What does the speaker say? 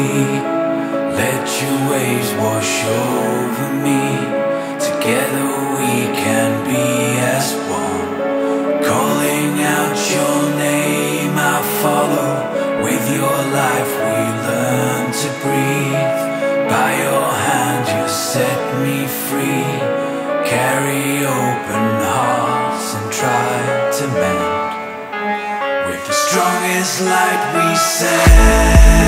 Let your waves wash over me. Together we can be as one. Calling out your name, I follow. With your life, we learn to breathe. By your hand, you set me free. Carry open hearts and try to mend. With the strongest light we send.